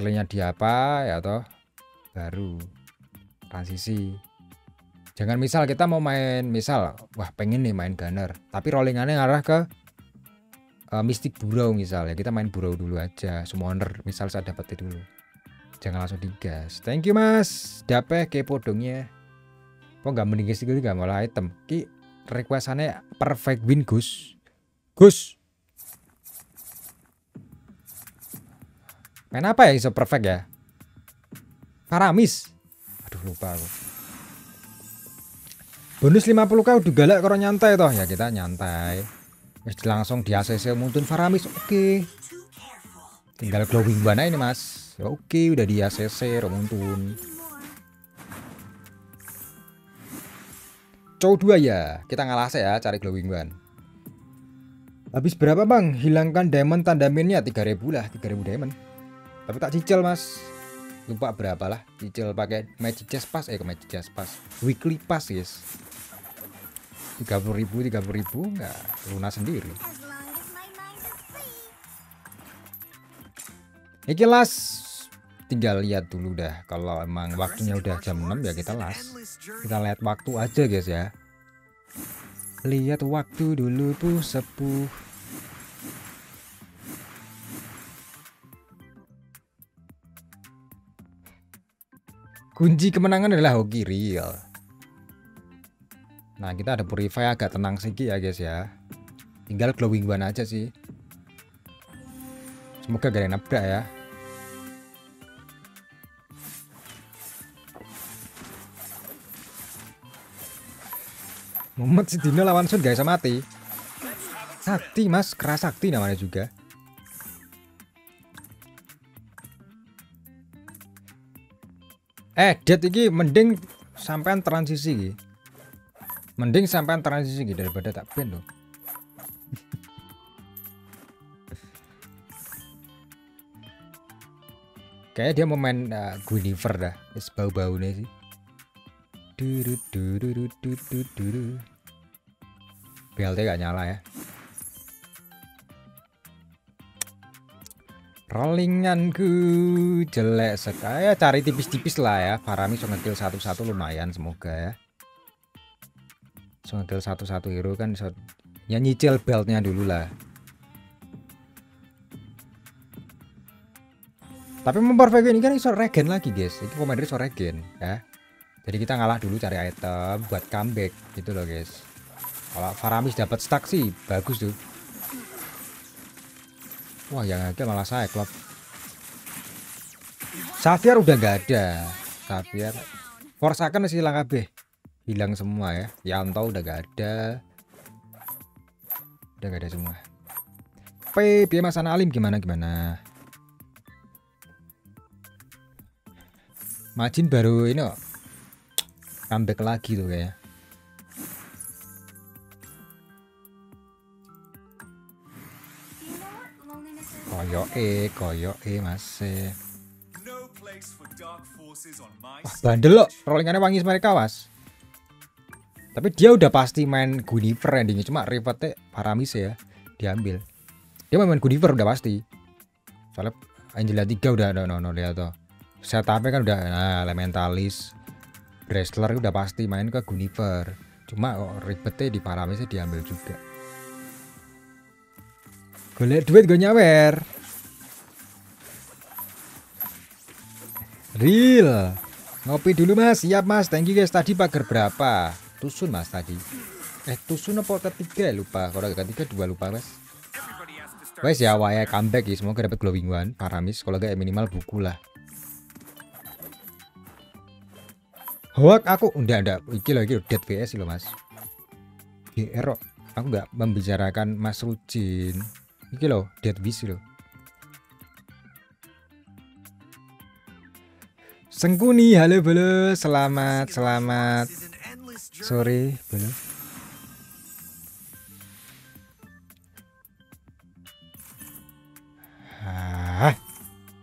early-nya di apa ya toh? Baru. Transisi. Jangan misal kita mau main misal wah pengen nih main gunner tapi rollingannya ngarah ke uh, Mystic Burrow misal ya kita main Burrow dulu aja summoner misal saya dapetin dulu. Jangan langsung digas. Thank you mas. Dape kepo dongnya. Kok nggak mending skill juga malah item. Ki requestannya perfect win Gus. Gus main apa ya? Iso perfect ya? Paramis aduh lupa aku. Bonus 50k udah galak kalau nyantai toh. Ya kita nyantai. Wis langsung di ACC muntun Faramis oke. Tinggal glowing mana ini mas. Ya, oke udah di ACC muntun cow 2 ya? Kita ngalah ya cari glowing one. Habis berapa bang? Hilangkan diamond tanda minnya 3000 lah 3000 diamond tapi tak cicil mas. Lupa berapa lah cicil pakai magic chest pass eh ke magic chest pass weekly pass guys. 30 ribu 30 ribu nggak lunas sendiri. Ini las. Tinggal lihat dulu dah. Kalau emang waktunya udah jam 6 ya kita las. Kita lihat waktu aja guys ya. Lihat waktu dulu tuh sepuh kunci kemenangan adalah hoki real. Nah kita ada purify agak tenang sedikit ya guys ya. Tinggal glowing one aja sih. Semoga gak ada nabrak ya. Muhammad Sidino lawan Sun gak bisa mati. Sakti mas, keras sakti namanya juga. Eh, dead ini mending sampean transisi Mending sampean transisi gitu daripada tak ben loh. Kayaknya dia mau main uh, Guinevere dah, bau-bau nih sih. BLT gak nyala ya. Rollinganku jelek sekali. Ya cari tipis-tipis lah ya. Farami so ngekill satu-satu lumayan semoga ya. So ngekill satu-satu hero kan so ya nyicil beltnya dulu lah. Tapi memperbaiki ini kan iso regen lagi guys. Ini komander iso regen ya jadi kita ngalah dulu cari item buat comeback gitu loh guys kalau Faramis dapat stack sih bagus tuh wah yang ada malah saya klub Xavier udah gak ada. Xavier. Forsaken masih hilang KB hilang semua ya. Yanto udah gak ada. Udah gak ada semua. P Mas Alim gimana gimana? Majin baru ini kok comeback lagi tuh kayak koyo e koyo e masih Wah, bandel loh rollingannya wangi mereka was tapi dia udah pasti main Gunifer endingnya cuma rivetnya Paramis ya diambil. Dia main Gunifer udah pasti. Soalnya Angela 3 udah no no no lihat tuh. Setupnya kan udah nah, elementalis wrestler udah pasti main ke Gunifer cuma kok ribetnya di Paramisnya diambil juga golek duit gue nyawer. Real. Ngopi dulu mas. Siap mas. Thank you guys. Tadi pagar berapa? Tusun mas tadi. Eh tusun apa ketiga? Lupa. Kalau ketiga dua lupa mas. Wes ya waya comeback ya. Semoga dapat glowing one paramis. Kalau gak ya minimal buku lah. Hoak aku udah ada iki lagi dead VS lo mas. GR aku nggak membicarakan Mas Rucin. Iki lo dead VS lo. Sengkuni, halo belo, selamat, selamat sore belo. Ah,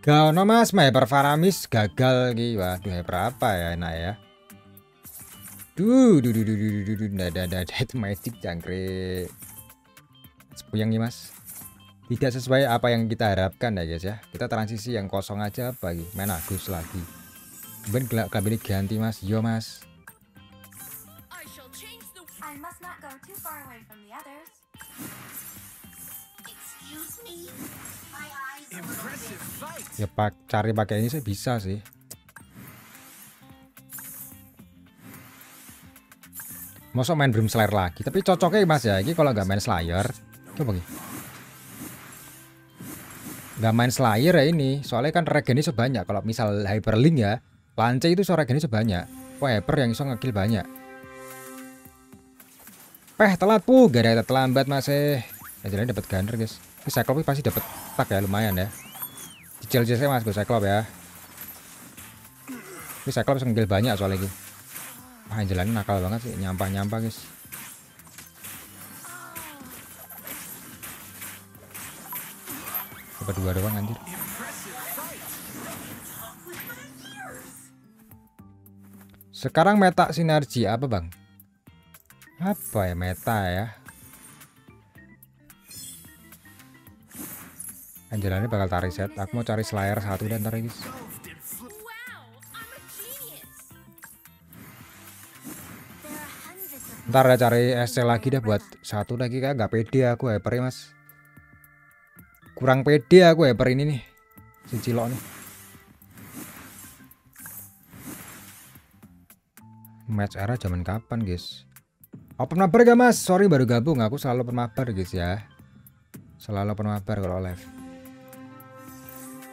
Gak no mas, Hyper Faramis gagal gitu. Waduh, hyper apa ya enak ya. Duh, duh, duh, duh, duh, duh, duh, duh, dah, dah, dah, itu magic jangkrik. Sepuyang nih mas. Tidak sesuai apa yang kita harapkan ya guys ya. Kita transisi yang kosong aja lagi main Agus lagi. Ben gelap ini ganti mas. Yo mas. Ya pak cari pakai ini saya bisa sih. Masa main Brim Slayer lagi. Tapi cocoknya mas ya. Ini kalau nggak main Slayer coba gini nggak main Slayer ya ini. Soalnya kan regennya sebanyak. Kalau misal Hyperlink ya Lance itu so regennya sebanyak. Viper yang iso ngekill banyak. Peh telat pu gak ada terlambat masih ya jadi dapat gunner guys. Ini Cyclops pasti dapat tak ya lumayan ya. Cicil cicil mas gue Cyclops ya. Ini Cyclops ngekill banyak soalnya gitu Wah jalan nakal banget sih. Nyampah-nyampah guys berdua doang anjir. Sekarang meta sinergi apa bang? Apa ya meta ya? Angelannya bakal tarik set. Aku mau cari slayer satu dan ntar guys ntar ya cari SC lagi dah buat satu lagi kayak gak pede aku hyper mas kurang pede aku ya per ini nih. Si cilok nih. Match era zaman kapan guys? Open mabar gak mas? Sorry baru gabung. Aku selalu open mabar guys ya. Selalu open mabar kalau live.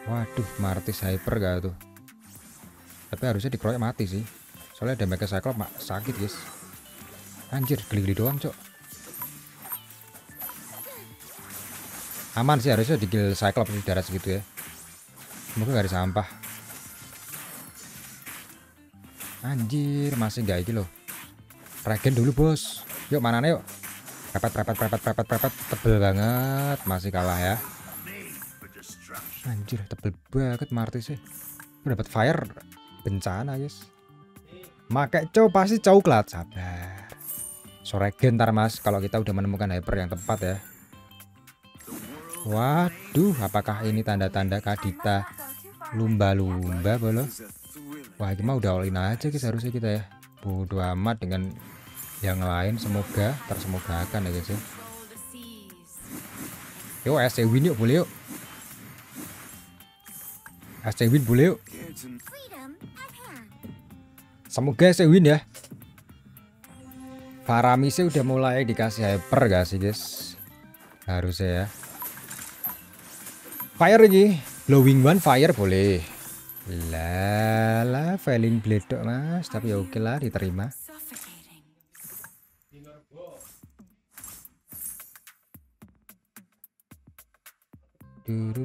Waduh martis hyper gak tuh? Tapi harusnya dikeroyok mati sih. Soalnya damage cyclops sakit guys. Anjir geli-geli doang cok aman sih harusnya di kill Cyclops di darat segitu ya. Semoga gak ada sampah anjir masih gak iki loh. Regen dulu bos. Yuk mana nih yuk. Pepet pepet pepet pepet pepet tebel banget masih kalah ya. Anjir tebel banget Marty sih. Dapat fire. Bencana guys Makai cow pasti coklat sabar. Sore gentar mas kalau kita udah menemukan hyper yang tepat ya Waduh, apakah ini tanda-tanda Kadita lumba-lumba bolo? Wah, ini mah udah all in aja guys harusnya kita ya. Bodoh amat dengan yang lain semoga tersemogakan ya guys ya. Yuk SC win yuk boleh yuk. SC win boleh yuk. Semoga SC win ya. Faramisnya udah mulai dikasih hyper gak sih guys? Harusnya ya. Fire lagi. Glowing one fire boleh. Lala, Felin Blade mas, tapi ya oke lah diterima. Duru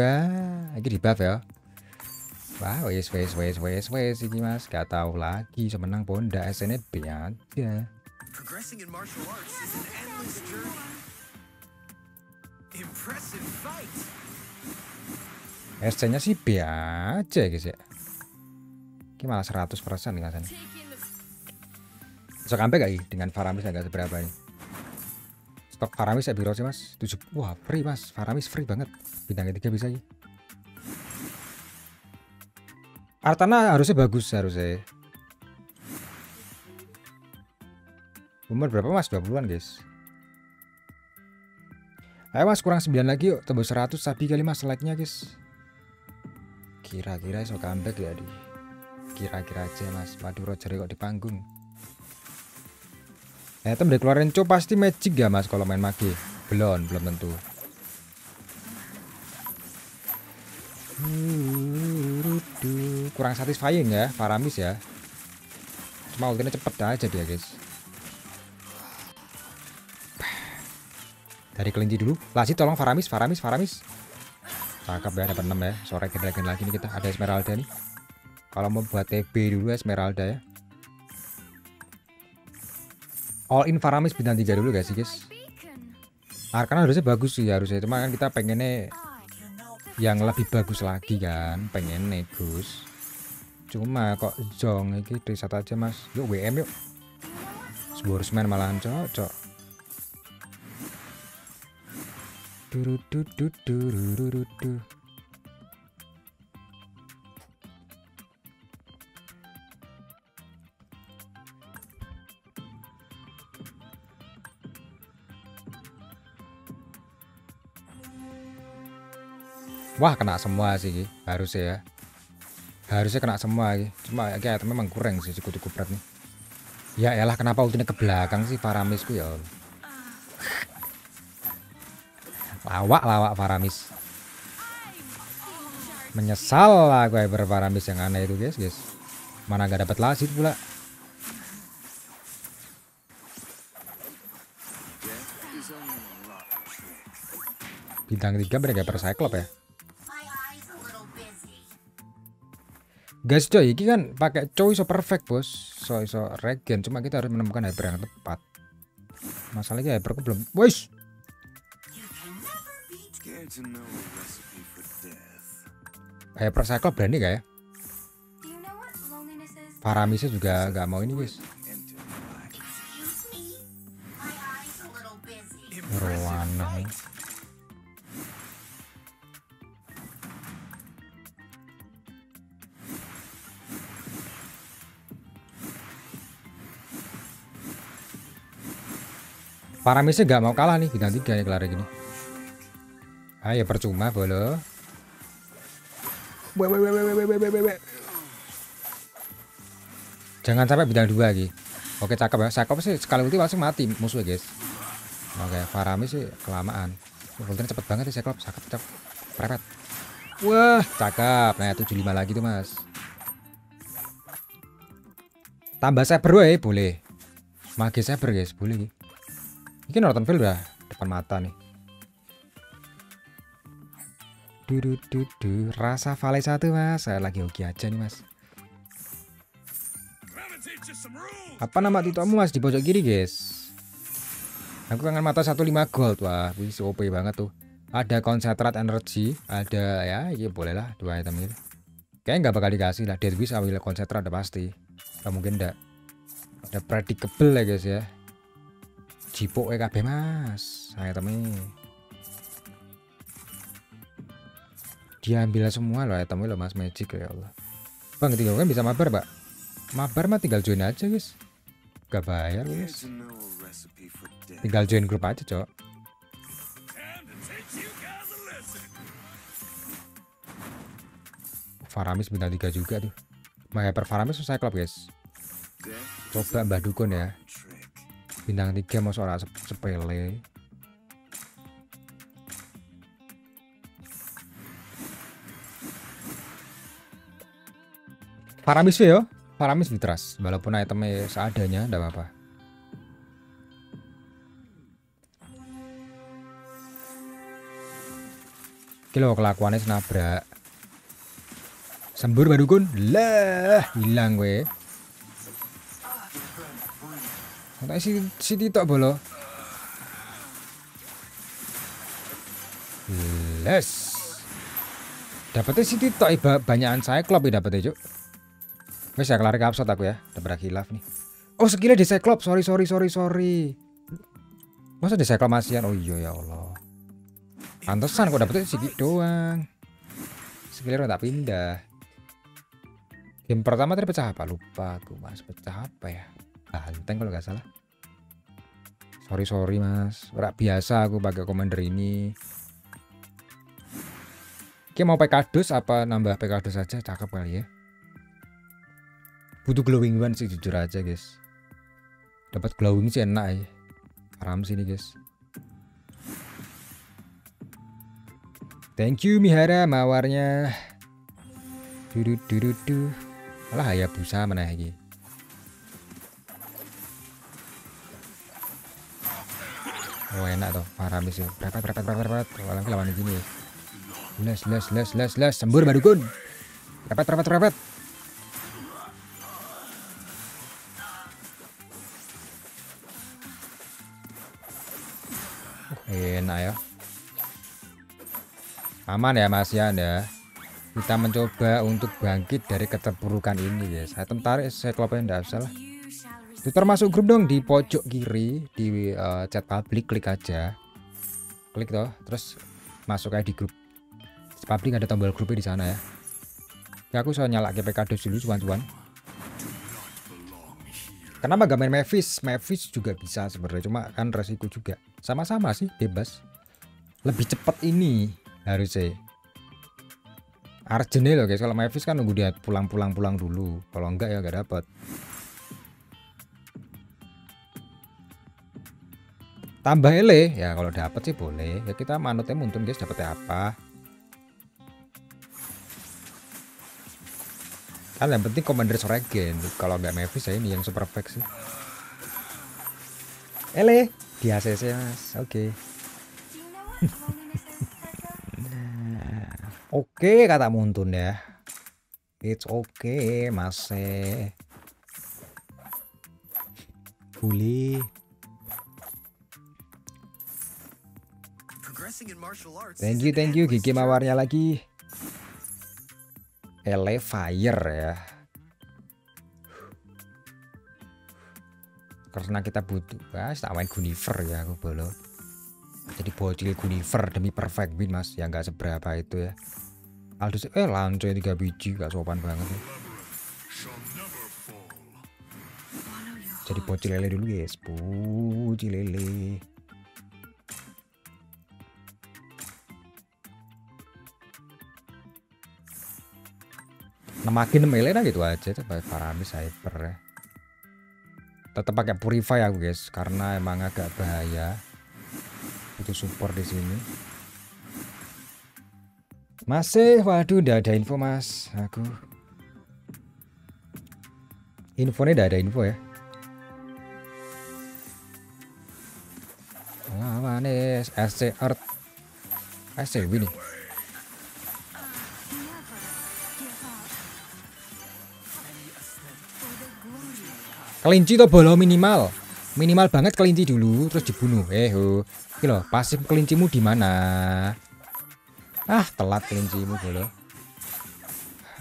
lagi di buff ya. Wah, wes wes wes wes wes ini mas, gak tahu lagi semenang ponda SNB aja. Progressing in martial arts is an endless journey. SC-nya sih B aja guys ya. Ini malah 100% nih sana. Bisa sampai gak dengan Faramis agak seberapa nih? Stok Faramis ya biro sih mas. 7 wah free mas. Faramis free banget. Bintang ketiga bisa ya. Artana harusnya bagus harusnya. Umur berapa mas? 20-an guys. Ayo mas kurang 9 lagi yuk. Tembus 100 sapi kali mas like nya guys. Kira-kira so comeback ya di Kira-kira aja mas. Maduro jari kok di panggung. Eh tem udah keluarin co pasti magic ya mas kalau main magi Belum belum tentu. Kurang satisfying ya Faramis ya. Cuma ultinya cepet aja dia guys Dari kelinci dulu. Lasi tolong Faramis, Faramis, Faramis. Cakep ya dapat 6 ya. Sore lagi lagi nih kita. Ada Esmeralda nih. Kalau mau buat TB dulu Esmeralda ya. All in Faramis bintang 3 dulu guys guys. Arkana harusnya bagus sih harusnya. Cuma kan kita pengennya yang lebih bagus lagi kan. Pengen negus. Cuma kok jong ini reset aja mas. Yuk WM yuk. Sportsman malahan cocok. Wah kena semua sih harusnya ya. Harusnya kena semua Ki. Cuma kayak memang kurang sih cukup kupret nih. Ya elah kenapa ultinya ke belakang sih Faramisku ya. Allah. Lawak lawak Faramis. Menyesal lah gue Faramis yang aneh itu guys guys. Mana gak dapat lasit pula. Bintang tiga mereka per Cyclop ya. Guys coy, ini kan pakai coy iso perfect bos, so iso regen. Cuma kita harus menemukan hyper yang tepat. Masalahnya hyperku belum. Wes, hyper cyclops berani gak ya? Faramisnya juga nggak mau ini guys. Rowana. Paramisnya nggak mau kalah nih bintang tiga nih kelar gini. Ayo percuma bolo. Jangan sampai bintang dua lagi. Oke cakep ya. Cakep sih sekali ulti langsung mati musuh guys. Oke Faramis sih kelamaan. Ultinya cepet banget sih Cyclops. Cakep cakep. Prepet. Wah cakep. Nah 75 lagi tuh mas. Tambah saber ya boleh. Magi saber guys boleh. Ini Norton Field udah depan mata nih. Dudu dudu rasa Vale satu mas, saya lagi hoki aja nih mas. Apa nama titomu mas di pojok kiri guys? Aku kangen mata 15 gold wah, wis OP banget tuh. Ada konsentrat energi, ada ya, iya boleh lah dua item ini. Kayaknya nggak bakal dikasih lah, Wish awil konsentrat ada pasti. Gak mungkin enggak. Ada predictable ya guys ya. Jipo EKB mas, saya diambil semua loh itemnya loh mas magic ya Allah. Bang tinggal kan bisa mabar pak? Mabar mah tinggal join aja guys. Gak bayar guys. Tinggal join grup aja cok. Faramis bintang 3 juga tuh. Hyper Faramis selesai klub guys. Coba mbah dukun ya. Bintang 3 mau seorang sepele Paramis ya, Paramis Vitras, walaupun itemnya seadanya, tidak apa-apa. Kilo kelakuannya senabrak. Sembur badukun, lah hilang gue. Entah si si titok bolo. Les. Dapatnya si iba banyakan saya klub ya dapetnya cuk. Wes ya kelar kapsot aku ya. Udah berakhilaf nih. Oh skillnya di Cyclops. Sorry sorry sorry sorry. Masa di Cyclops masian? Oh iya ya Allah. Pantesan kok dapetnya sedikit doang. Skillnya tak pindah. Game pertama tadi pecah apa? Lupa aku mas. Pecah apa ya? Banteng kalau nggak salah. Sorry sorry mas. Ora biasa aku pakai commander ini. Oke mau PK dus apa nambah PK dus aja cakep kali ya butuh glowing one sih jujur aja guys. Dapat glowing sih enak ya haram sini guys. Thank you Mihara mawarnya. Dudu dudu du malah ya busa mana lagi oh enak tuh Faramis sih. Berapa berapa berapa berapa walang lawan gini ya les les les les les sembur badukun repet repet repet aman ya Mas ya kita mencoba untuk bangkit dari keterpurukan ini ya. Saya tertarik saya kelopin enggak usah itu termasuk grup dong di pojok kiri di uh, chat publik klik aja. Klik toh terus masuk aja di grup. Public ada tombol grupnya di sana ya. Ya aku soal nyala GPK dulu cuan-cuan. Kenapa gak main Mavis? Mavis juga bisa sebenarnya cuma kan resiko juga. Sama-sama sih bebas. Lebih cepat ini harusnya. Arjene loh guys kalau Mavis kan nunggu dia pulang-pulang pulang dulu. Kalau enggak ya gak dapat. Tambah ele? Ya kalau dapat sih boleh. Ya kita manutnya muntun guys dapetnya apa? Kan yang penting commander Soregen kalau nggak Mavis ya ini yang super perfect sih. Ele? Di ACC mas. Oke. Okay. Oke okay, kata muntun ya it's okay mas boleh Thank you, thank you. Gigi mawarnya lagi. Ele Fire ya. Karena kita butuh, guys, tak main Gunifer ya aku bolo. Jadi bocil Gunifer demi perfect win mas, yang nggak seberapa itu ya. Aldous eh lancoy tiga biji gak sopan banget ya. Jadi bocil lele dulu guys, bocil lele. nemakin melee nah gitu aja coba Paramis Hyper ya tetap pakai purify aku guys karena emang agak bahaya itu support di sini masih waduh udah ada info mas. Aku infonya udah ada info ya? Manis SC Earth SC ini kelinci tuh bolo minimal? Minimal banget kelinci dulu terus dibunuh. Eh ho. Loh pasif kelincimu di mana ah telat kelincimu bolo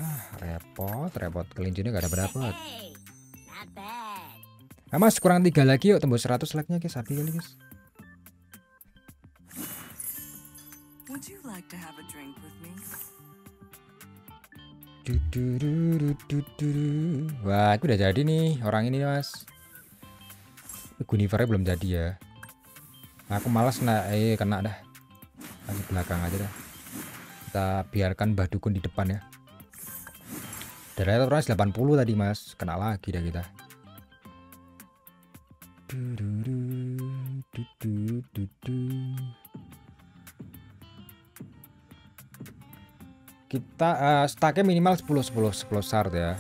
ah, repot repot kelincinya gak ada berapa nah, mas kurang tiga lagi yuk tembus 100 like nya guys sapi kali guys Would you like to have a drink with me? Wah, aku udah jadi nih orang ini mas. Gunifernya belum jadi ya. Aku malas nak, eh kena dah. Di belakang aja dah. Kita biarkan Mbah Dukun di depan ya. Darahnya terus 80 tadi mas, kena lagi dah kita. Kita uh, stacknya minimal 10 10 10 sard ya.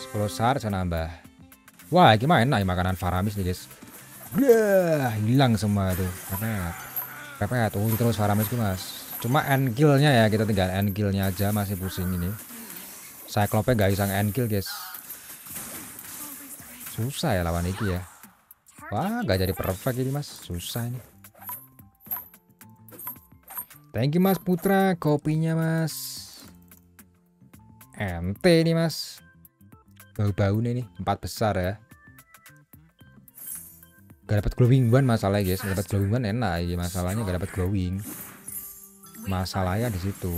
10 sard saya nambah. Wah gimana nih makanan Faramis nih guys. Udah hilang semua tuh. Pepet. Pepet tuh terus Faramis tuh mas cuma end killnya ya kita tinggal end killnya aja masih pusing ini Cyclope gak bisa end kill guys susah ya lawan iki ya wah gak jadi perfect ini mas susah ini Thank you Mas Putra, kopinya Mas. Ente nih Mas. Bau-bau nih nih, empat besar ya. Gak dapat glowing one masalahnya guys, gak dapat glowing one enak ya masalahnya gak dapat glowing. Masalahnya di situ.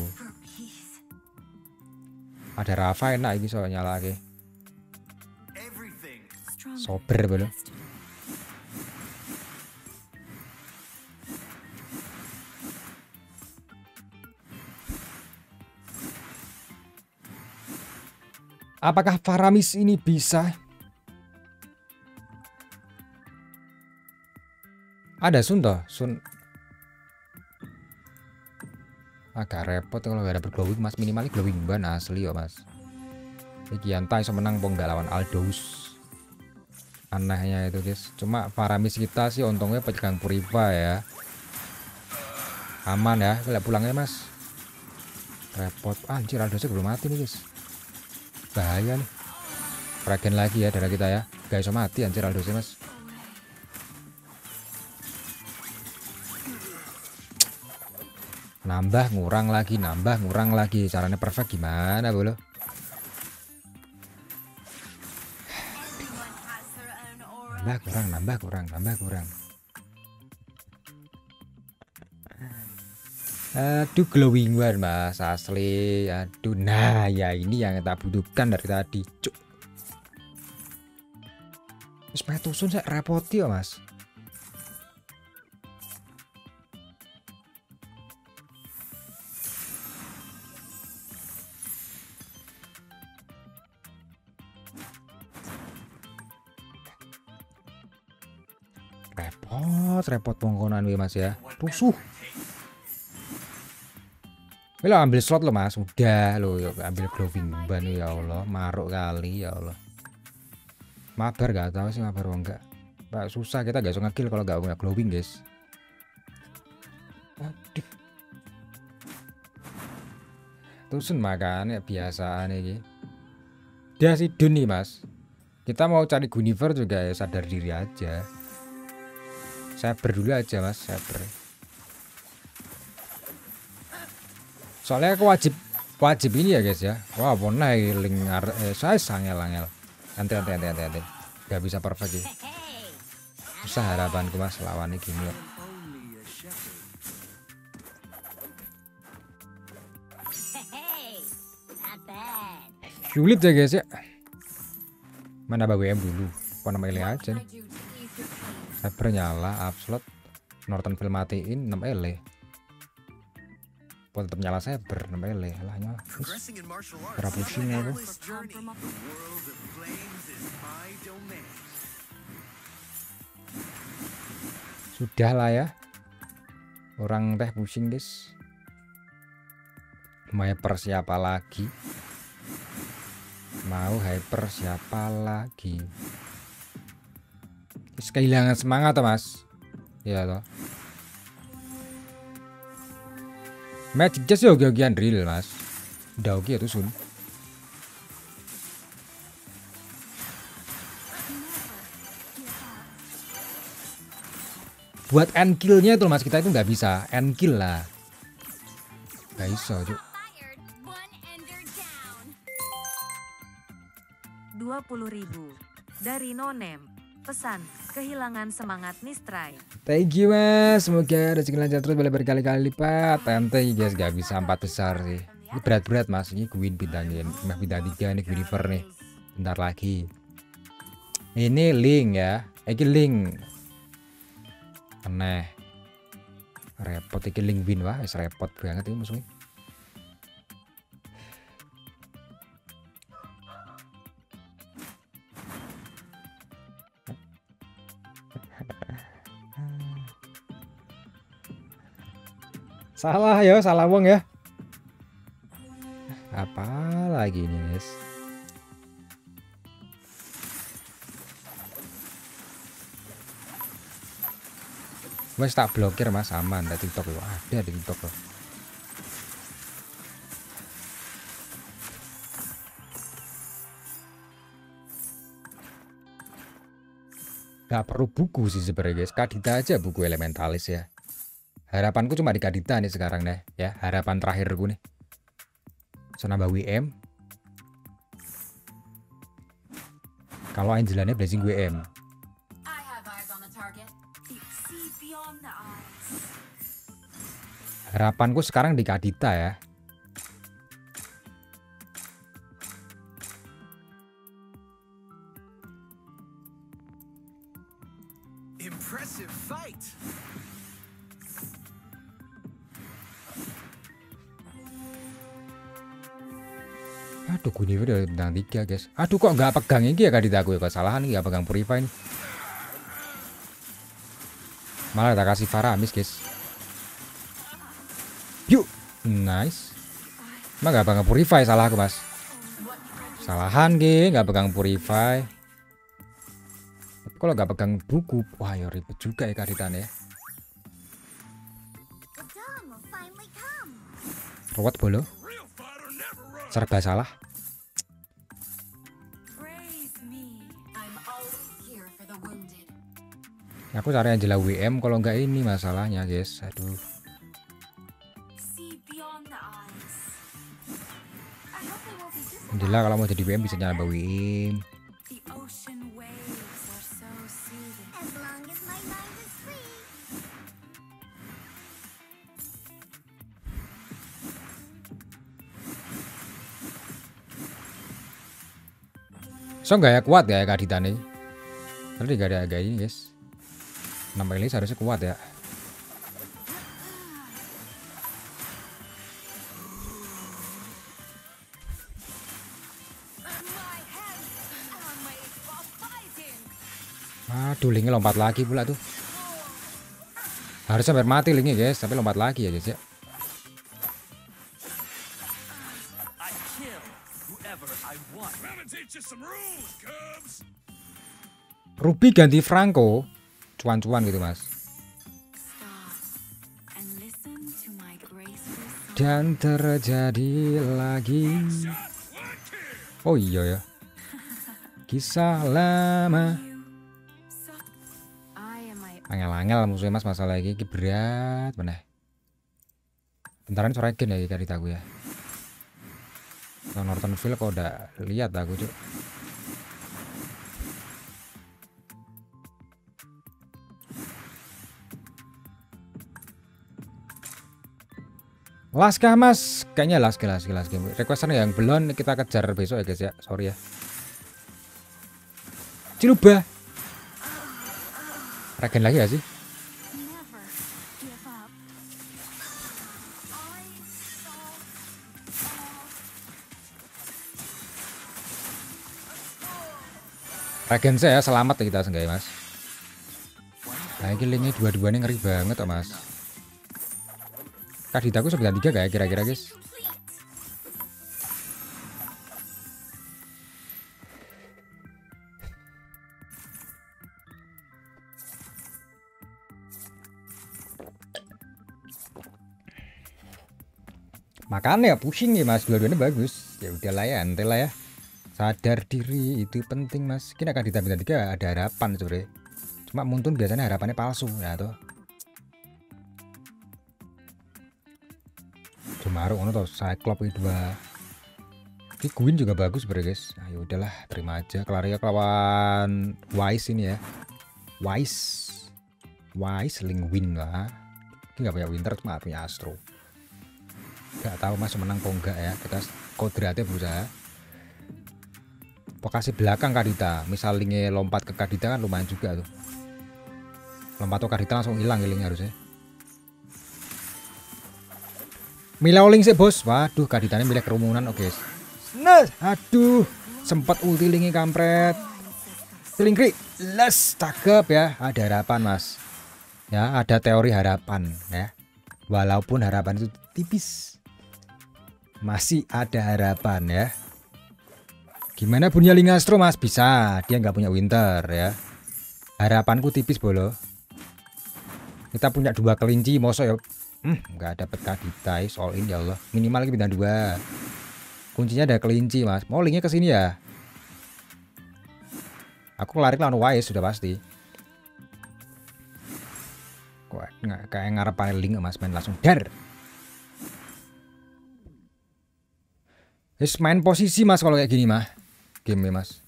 Ada Rafa enak ini soalnya lagi. Sober belum. Apakah Faramis ini bisa? Ada Sun toh, Sun. Agak repot kalau gak ada glowing mas minimal glowing ban asli ya mas. Iki Yantai menang pong gak lawan Aldous. Anehnya itu guys. Cuma Faramis kita sih untungnya pegang Puriva ya. Aman ya, kita pulangnya mas. Repot. Ah, anjir Aldousnya belum mati nih guys bahaya nih Regen lagi ya darah kita ya guys mati anjir Aldosnya mas nambah ngurang lagi nambah ngurang lagi. Caranya perfect gimana bolo? Nambah kurang nambah kurang nambah kurang. Aduh glowing one mas asli. Aduh nah ya ini yang kita butuhkan dari tadi Cuk. Terus tusun saya repoti ya mas repot repot pongkonan mas ya. Rusuh. Ini lo ambil slot lo mas. Udah lo yuk ambil glowing ban ya Allah. Maruk kali ya Allah. Mabar gak tahu sih mabar enggak Pak susah kita gak bisa ngekill kalau gak punya glowing guys. Aduh. Tusun makan ya biasaan ini. Dia si Duni mas. Kita mau cari Guniver juga ya sadar diri aja saya dulu aja mas. Saya soalnya aku wajib wajib ini ya guys ya. Wah pernah link eh, saya sangel angel. Nanti nanti nanti nanti nggak bisa perfect ya susah harapanku mas lawan ini gini ya. sulit ya guys ya. Mana BWM dulu? Apa namanya aja nih Cyber nyala upslot Norton film matiin 6 ele. Buat tetap nyala cyber 6 ele. Lah nyala. Kera pusing aku sudah lah ya. Orang teh pusing guys. Mau hyper siapa lagi? Mau hyper siapa lagi kehilangan semangat mas. Ya toh. Magic Jazz yo oke real mas. Udah oke tuh sun buat end killnya tuh mas kita itu nggak bisa. End kill lah. Nggak bisa cuk. Dua puluh ribu dari nonem pesan kehilangan semangat Nistrai thank you mas. Semoga rezeki lancar terus boleh berkali-kali lipat. Tante guys gak bisa empat besar sih. Ini berat-berat mas. Ini Queen bintangnya mah bintang tiga nih Guinevere nih. Bentar lagi. Ini link ya. Ini link. Aneh. Repot iki link win wah repot banget ini musuhnya salah ya salah wong ya apa lagi nih guys Wes tak blokir mas aman ada TikTok loh ada di TikTok loh. Gak perlu buku sih sebenarnya guys. Kadita aja buku elementalis ya. Harapanku cuma di Kadita nih sekarang deh ya. Harapan terakhirku nih. So nambah WM. Kalau Angelanya blazing WM. Harapanku sekarang di Kadita ya. Aduh, gue udah bintang tiga guys. Aduh, kok nggak pegang ini ya Kadita aku ya kesalahan nggak pegang purify ini. Malah tak kasih Faramis guys. Nice. Emang gak pegang purify salah aku mas. Salahan ge, gak pegang purify. Kalau gak pegang buku, wah ya ribet juga ya karitan ya. Rawat bolo. Serba salah. aku cari Angela WM kalau enggak ini masalahnya guys aduh Angela kalau mau jadi WM bisa nyala WM So enggak ya kuat ya Kak Ditane. Tadi gak ada agak ini guys. Nama ini seharusnya kuat ya. Aduh, lingnya lompat lagi pula tuh. Harusnya sampai mati lingnya guys, tapi lompat lagi ya guys ya. Ruby ganti Franco, cuan-cuan gitu mas. Dan terjadi lagi. Oh iya ya. Kisah lama. Angel-angel musuhnya mas masalah ini iki berat mana. Bentaran suara gen ya dari aku ya. Nang Nortonville kok udah lihat aku cuk. Laskah mas, kayaknya laskah laskah laskah. Requestan yang belum kita kejar besok ya guys ya, sorry ya. Ciluba. Regen lagi gak sih? Regen saya selamat ya kita seenggaknya mas. Nah ini dua-duanya ngeri banget oh mas. Kaditaku 93 gak ya kira-kira guys? Makanya pusing ya mas, dua-duanya bagus. Ya udahlah ya, nanti lah ya. Sadar diri itu penting mas. Kini akan ditambah tiga ada harapan sebenarnya. Cuma muntun biasanya harapannya palsu ya tuh. Cemaru ngono tuh, Cyclops itu dua. Ki Queen juga bagus sebenarnya guys. Nah, ya udahlah, terima aja. Kelaria kelawan Wise ini ya. Wise. Wise Link win lah. Ini nggak punya Winter, cuma punya Astro. Gak tahu mas menang kok enggak ya. Kita kodratnya berusaha. Lokasi belakang Kadita. Misal lompat ke Kadita kan lumayan juga tuh. Lompat ke Kadita langsung hilang linknya harusnya. Milau link sih bos. Waduh Kaditanya milih kerumunan oke. Nah, aduh. Sempat ulti linknya kampret. Selingkri. Les, cakep ya. Ada harapan mas. Ya, ada teori harapan ya. Walaupun harapan itu tipis. Masih ada harapan ya. Gimana punya Lingastro mas? Bisa, dia nggak punya Winter ya. Harapanku tipis bolo. Kita punya dua kelinci, mosok ya. Hmm, nggak dapet kadita, all in ya Allah. Minimal lagi bintang dua. Kuncinya ada kelinci mas. Mau linknya ke sini ya? Aku lari lawan Wise sudah pasti. Nggak kayak ngarep link mas main langsung dar. Wis main posisi mas kalau kayak gini mah game mas.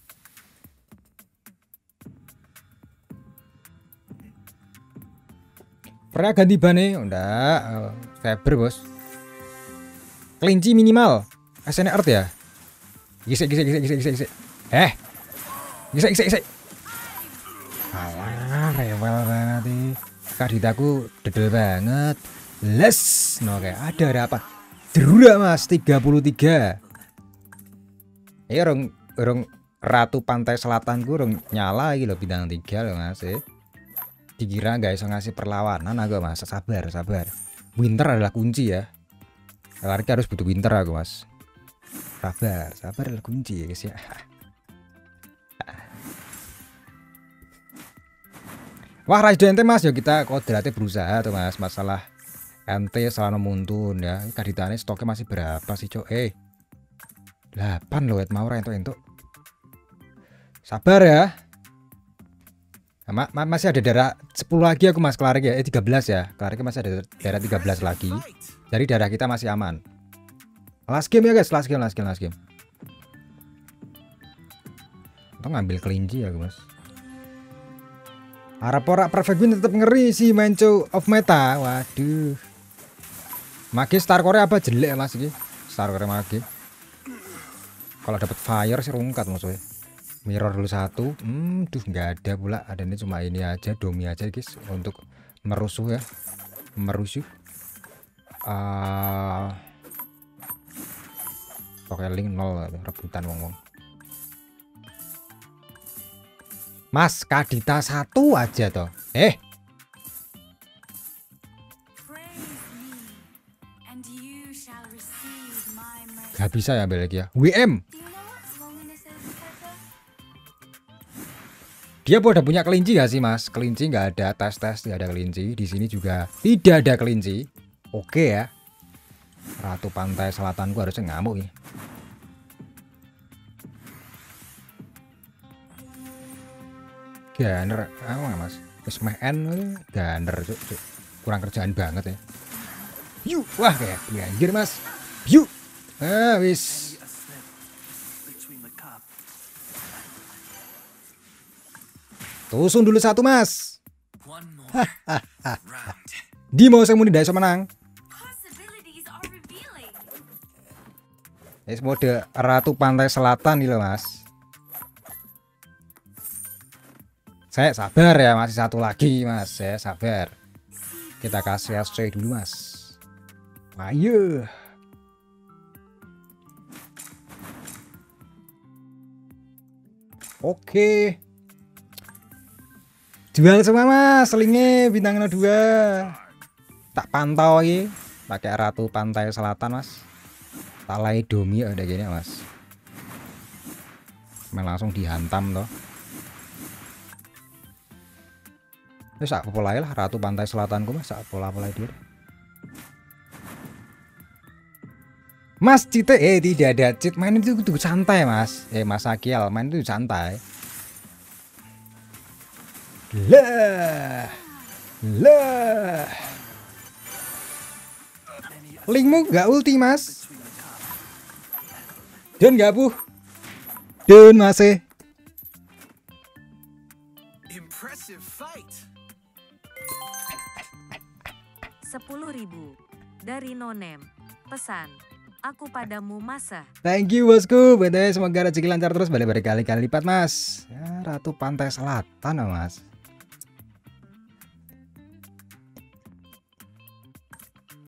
Pernah ganti ban nih? Enggak, eh, Faber bos. Kelinci minimal. SN Earth ya? Gisik, gisik, gisik, gisik, gisik. Eh, gisik, gisik, gisik. Alah, rewel banget nih. Kaditaku dedel banget. Les, no kayak ada harapan. Derura mas, 33. Ya orang orang ratu pantai selatan gue orang nyala loh bidang tiga loh mas ya. Dikira nggak bisa ngasih perlawanan aku mas sabar sabar. Winter adalah kunci ya. Lari harus butuh winter aku mas. Sabar sabar adalah kunci ya guys ya. Wah Raiden ente mas ya kita kodratnya berusaha tuh mas masalah ente selalu muntun ya. Kaditanya stoknya masih berapa sih cok? Eh 8 loh et mau entuk entuk. Sabar ya. Nah, ma- ma- masih ada darah 10 lagi aku Mas Klarik ya. Eh 13 ya. Klarik masih ada darah 13 lagi. Jadi darah kita masih aman. Last game ya guys, last game, last game, last game. Untung ngambil kelinci ya Mas. Harap ora perfect win tetap ngeri sih main of meta. Waduh. Magi Star Core apa jelek Mas ini? Star Core Magi. Kalau dapat fire sih rungkat musuhnya. Mirror dulu satu. Hmm duh nggak ada pula. Adanya cuma ini aja domi aja guys untuk merusuh ya. Merusuh. Ah, Oke link nol rebutan wong wong Mas Kadita satu aja toh. Eh. Nggak bisa ya ambil lagi ya. WM Dia udah punya kelinci gak sih mas? Kelinci nggak ada tes tes nggak ada kelinci. Di sini juga tidak ada kelinci. Oke ya. Ratu pantai selatanku harusnya ngamuk ya. Ganer, apa mas? Meh N eh, ganer cuk. Kurang kerjaan banget ya. Yuk, wah kayak banjir mas. Yuk, ah wis. Tusun dulu satu mas. Di mau saya muni iso menang. Ini mode Ratu Pantai Selatan nih loh mas. Saya sabar ya masih satu lagi mas. Saya sabar. Kita kasih SC dulu mas. Ayo. Oke. Jual semua mas, selingnya bintang 2 Tak pantau lagi. Pakai Ratu Pantai Selatan mas. Tak lay domi ada gini mas. Main langsung dihantam toh. Wis sak pola lah ratu pantai selatanku mas. Sak pola-pola dia Mas Cite. Eh tidak ada cheat main itu kudu santai mas. Eh Mas Akial main itu santai lah. Lah. Linkmu gak ulti mas. Don gak buh Don masih Impressive fight. 10.000 dari Nonem. Pesan, aku padamu masa. Thank you bosku. BTW semoga rezeki lancar terus. Balik berkali-kali lipat mas. Ya, Ratu Pantai Selatan mas